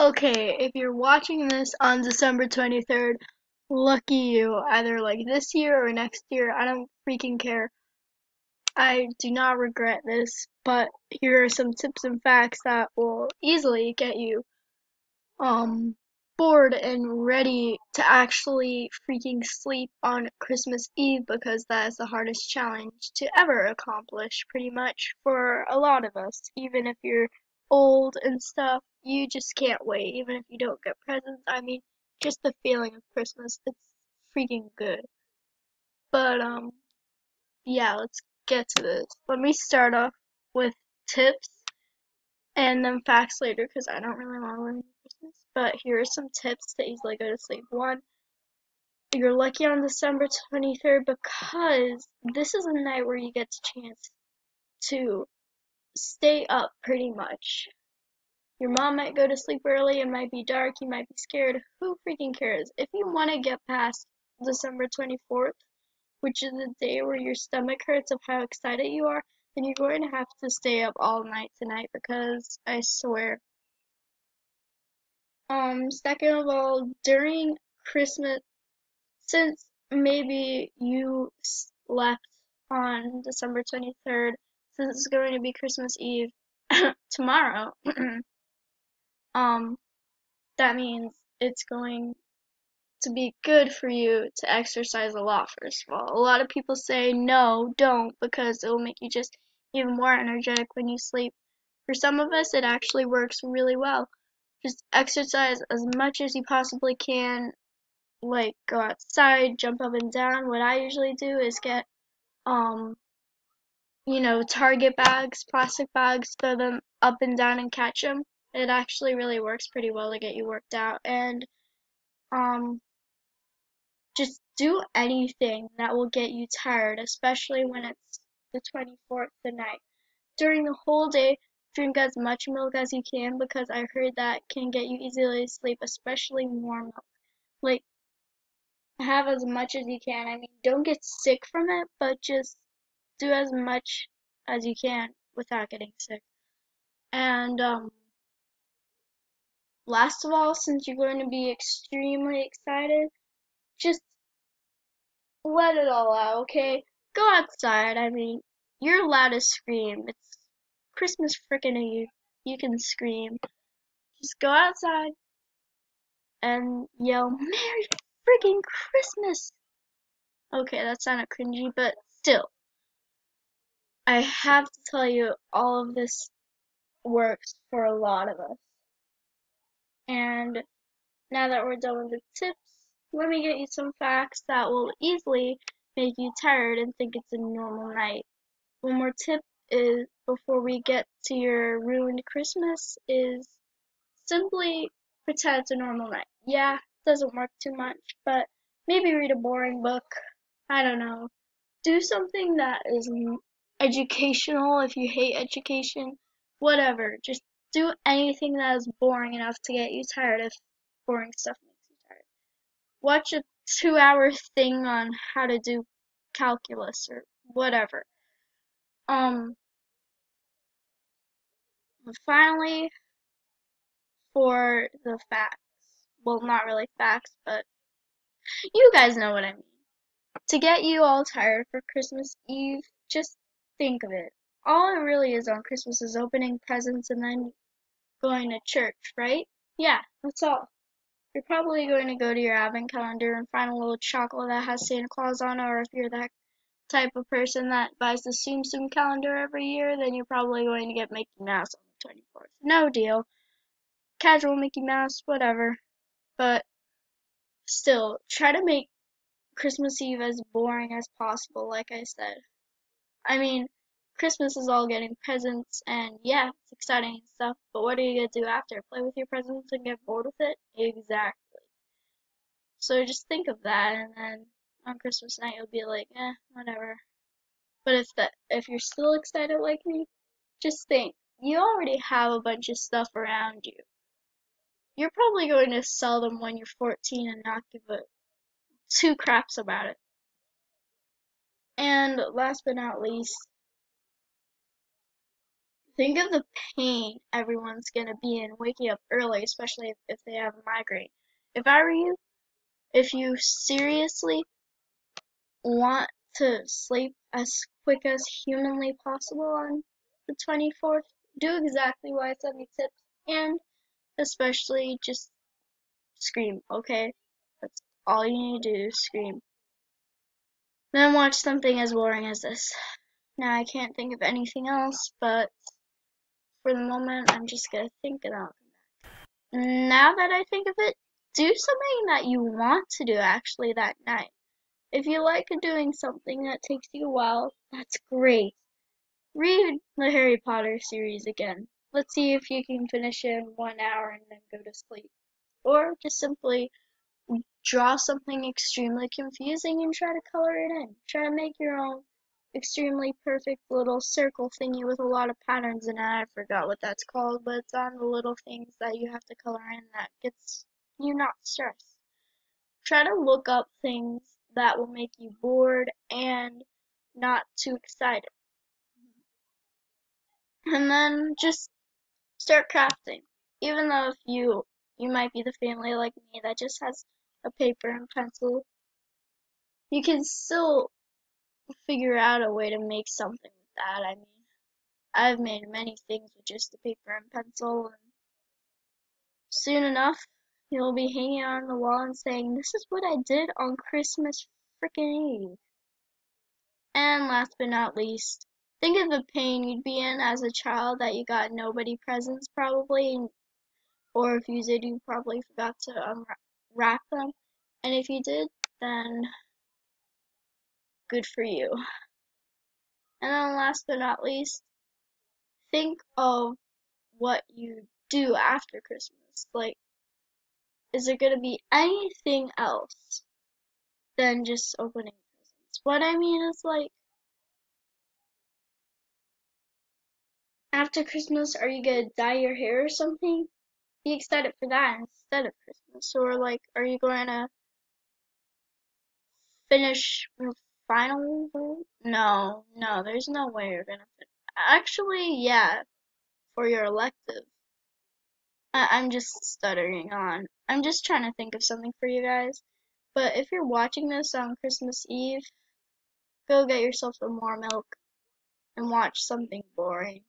Okay, if you're watching this on December 23rd, lucky you. Either like this year or next year, I don't freaking care. I do not regret this, but here are some tips and facts that will easily get you um bored and ready to actually freaking sleep on Christmas Eve because that is the hardest challenge to ever accomplish pretty much for a lot of us, even if you're old and stuff you just can't wait, even if you don't get presents. I mean, just the feeling of Christmas, it's freaking good. But, um, yeah, let's get to this. Let me start off with tips and then facts later because I don't really want to learn Christmas. But here are some tips to easily go to sleep. One, you're lucky on December 23rd because this is a night where you get the chance to stay up pretty much your mom might go to sleep early, it might be dark, you might be scared. Who freaking cares? If you want to get past December 24th, which is the day where your stomach hurts of how excited you are, then you're going to have to stay up all night tonight because I swear. Um, second of all, during Christmas, since maybe you left on December 23rd, since it's going to be Christmas Eve tomorrow, um, that means it's going to be good for you to exercise a lot, first of all. A lot of people say, no, don't, because it will make you just even more energetic when you sleep. For some of us, it actually works really well. Just exercise as much as you possibly can, like go outside, jump up and down. What I usually do is get, um, you know, Target bags, plastic bags, throw them up and down and catch them it actually really works pretty well to get you worked out and um just do anything that will get you tired, especially when it's the 24th the night. During the whole day, drink as much milk as you can because I heard that can get you easily to sleep, especially warm milk. Like, have as much as you can. I mean, don't get sick from it, but just do as much as you can without getting sick. And, um, Last of all, since you're going to be extremely excited, just let it all out, okay? Go outside. I mean, you're allowed to scream. It's Christmas frickin' Eve. You can scream. Just go outside and yell, Merry freaking Christmas! Okay, that sounded cringy, but still. I have to tell you, all of this works for a lot of us. And now that we're done with the tips, let me get you some facts that will easily make you tired and think it's a normal night. One more tip is before we get to your ruined Christmas is simply pretend it's a normal night. Yeah, doesn't work too much, but maybe read a boring book. I don't know. Do something that is educational if you hate education. Whatever. Just do anything that is boring enough to get you tired if boring stuff makes you tired. Watch a two hour thing on how to do calculus or whatever. Um, finally, for the facts. Well, not really facts, but you guys know what I mean. To get you all tired for Christmas Eve, just think of it. All it really is on Christmas is opening presents and then going to church, right? Yeah, that's all. You're probably going to go to your advent calendar and find a little chocolate that has Santa Claus on it, or if you're that type of person that buys the Tsum Tsum calendar every year, then you're probably going to get Mickey Mouse on the 24th. No deal. Casual Mickey Mouse, whatever. But still, try to make Christmas Eve as boring as possible, like I said. I mean, Christmas is all getting presents and yeah, it's exciting and stuff, but what are you gonna do after? Play with your presents and get bored with it? Exactly. So just think of that and then on Christmas night you'll be like, eh, whatever. But if that if you're still excited like me, just think, you already have a bunch of stuff around you. You're probably going to sell them when you're 14 and not give a two craps about it. And last but not least, Think of the pain everyone's gonna be in waking up early, especially if, if they have a migraine. If I were you, if you seriously want to sleep as quick as humanly possible on the 24th, do exactly what I said in tips, and especially just scream, okay? That's all you need to do scream. Then watch something as boring as this. Now I can't think of anything else, but for the moment I'm just gonna think come back. Now that I think of it, do something that you want to do actually that night. If you like doing something that takes you a while, that's great. Read the Harry Potter series again. Let's see if you can finish it in one hour and then go to sleep. Or just simply draw something extremely confusing and try to color it in. Try to make your own extremely perfect little circle thingy with a lot of patterns in it. I forgot what that's called, but it's on the little things that you have to color in that gets you not stressed. Try to look up things that will make you bored and not too excited. And then just start crafting. Even though if you you might be the family like me that just has a paper and pencil, you can still figure out a way to make something with that. I mean, I've made many things with just the paper and pencil, and soon enough, you'll be hanging on the wall and saying, This is what I did on Christmas frickin' Eve. And last but not least, think of the pain you'd be in as a child that you got nobody presents probably, or if you did, you probably forgot to unwrap them. And if you did, then good for you. And then last but not least, think of what you do after Christmas. Like, is there going to be anything else than just opening presents? What I mean is like, after Christmas, are you going to dye your hair or something? Be excited for that instead of Christmas. Or like, are you going to finish your final No, no, there's no way you're gonna fit. Actually, yeah, for your elective. I I'm just stuttering on. I'm just trying to think of something for you guys. But if you're watching this on Christmas Eve, go get yourself some more milk and watch something boring.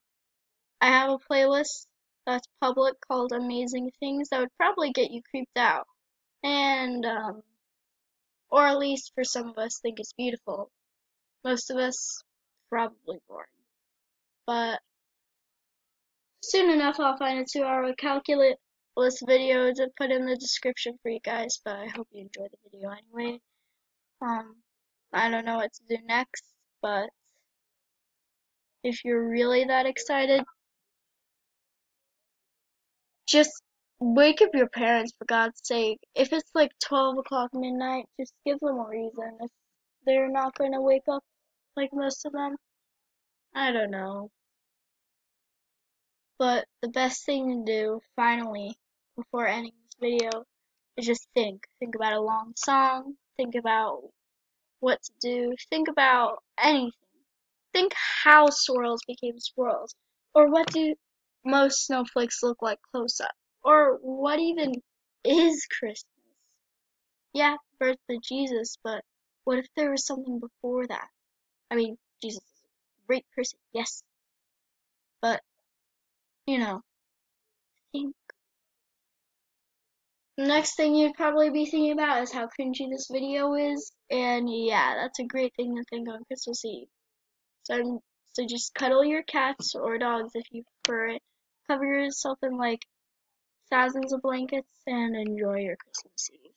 I have a playlist that's public called Amazing Things that would probably get you creeped out. And, um, or at least for some of us think it's beautiful. Most of us, probably boring. But soon enough I'll find a two hour calculus video to put in the description for you guys, but I hope you enjoy the video anyway. Um, I don't know what to do next, but if you're really that excited, just wake up your parents for God's sake. If it's like 12 o'clock midnight, just give them a reason. If they're not going to wake up like most of them, I don't know. But the best thing to do, finally, before ending this video, is just think. Think about a long song. Think about what to do. Think about anything. Think how swirls became swirls. Or what do most snowflakes look like close up. Or what even is Christmas? Yeah, birth of Jesus, but what if there was something before that? I mean, Jesus is a great person, yes. But, you know, think. The next thing you'd probably be thinking about is how cringy this video is, and yeah, that's a great thing to think on Christmas Eve. So, so just cuddle your cats or dogs if you prefer it. Cover yourself in like thousands of blankets and enjoy your Christmas Eve.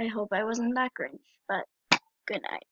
I hope I wasn't that Grinch, but good night.